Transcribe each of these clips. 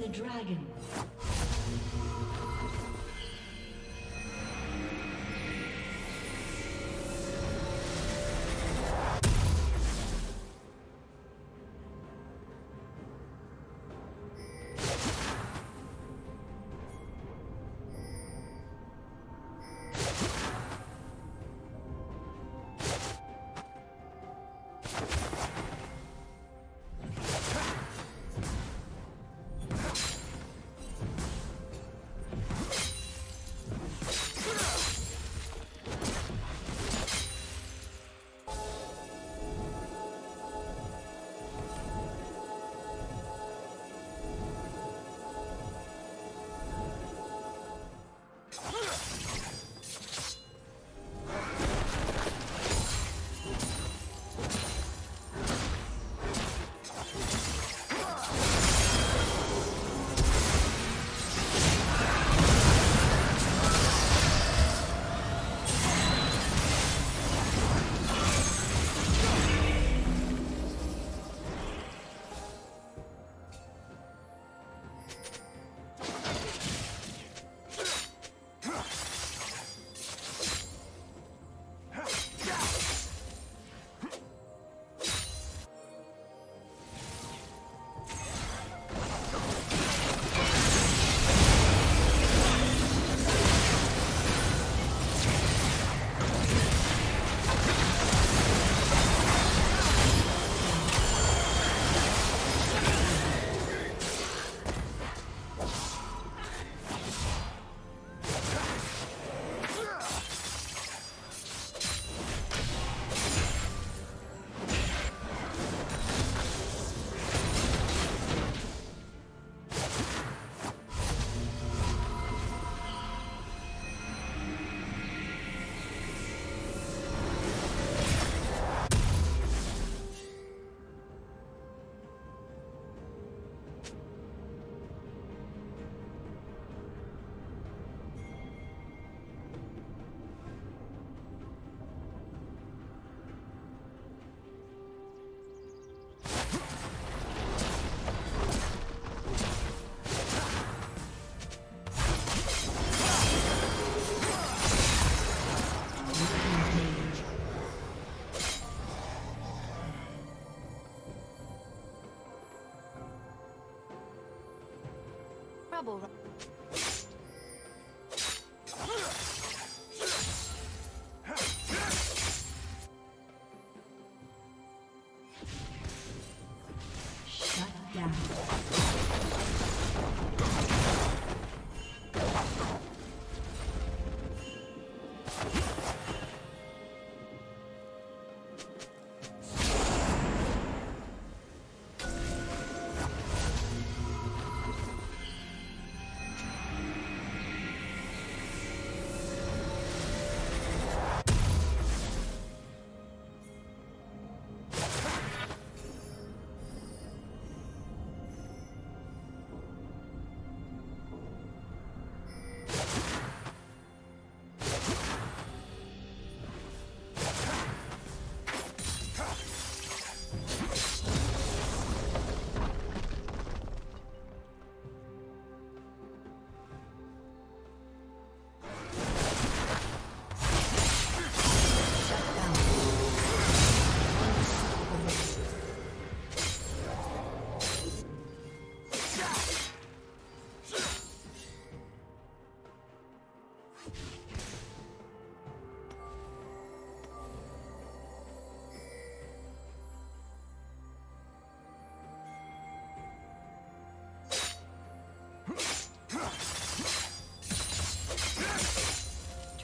the dragon.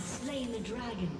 Slain the dragon.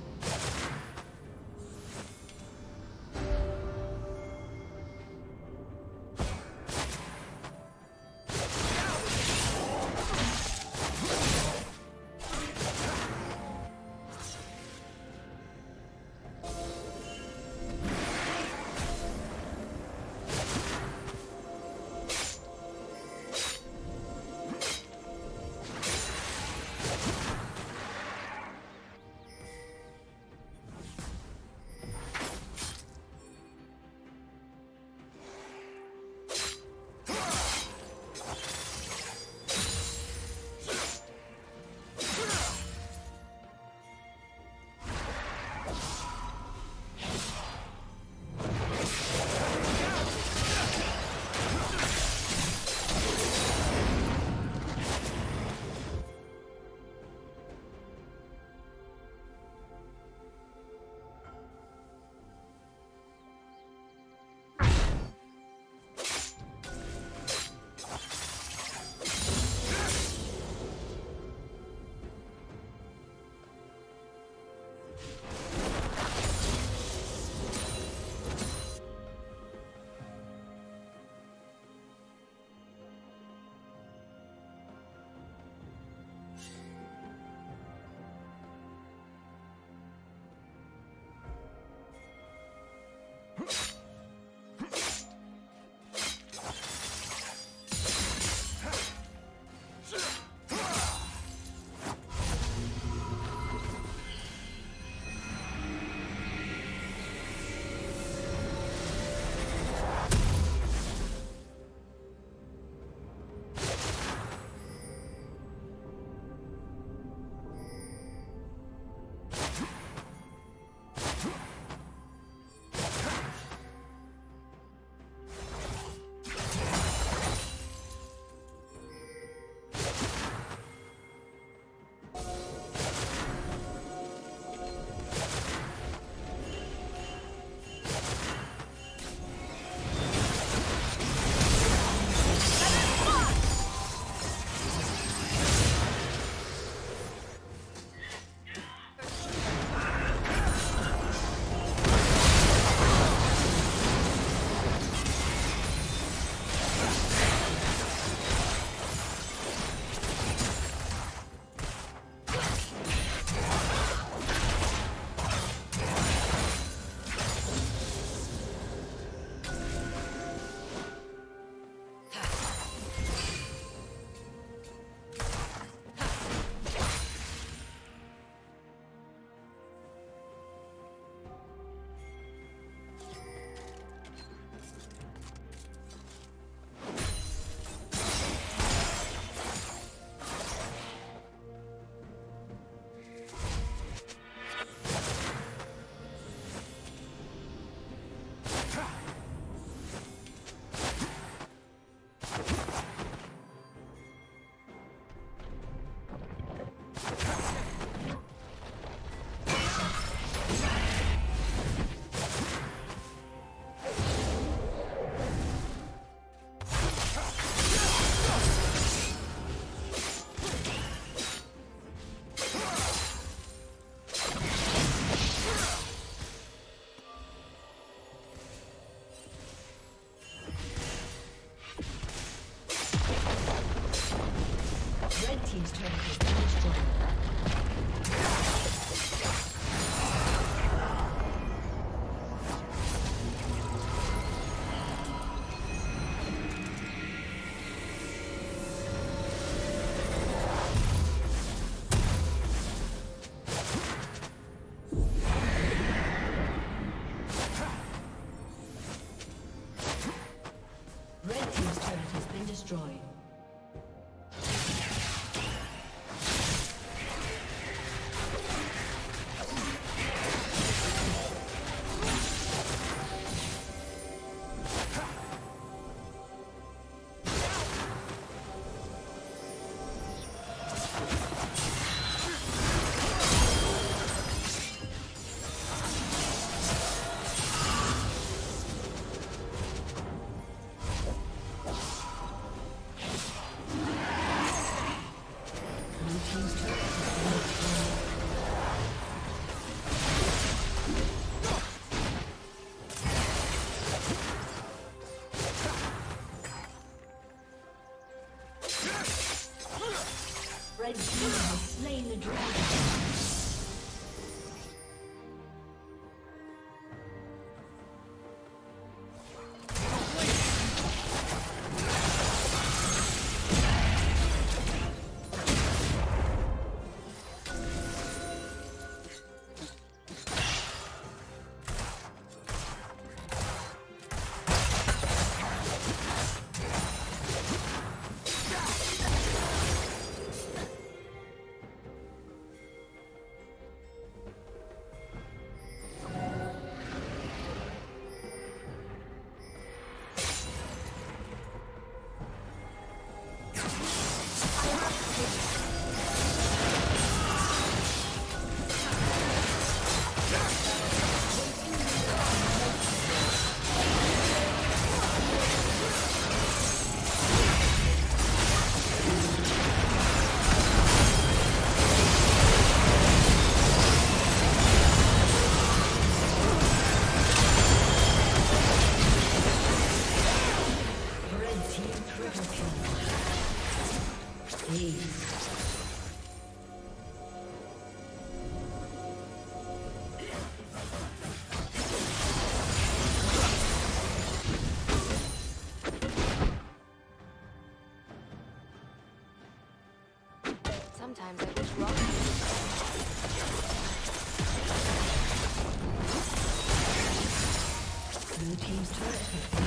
team's turret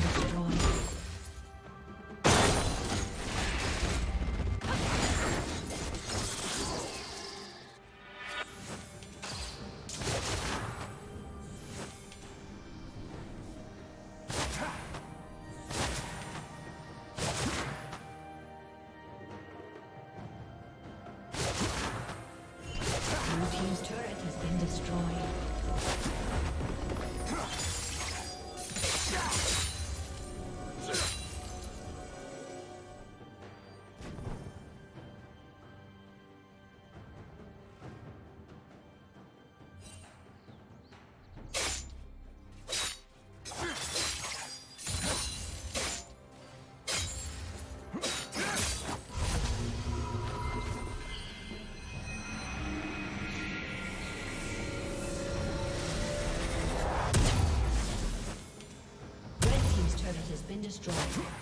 destroyed.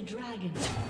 The dragon.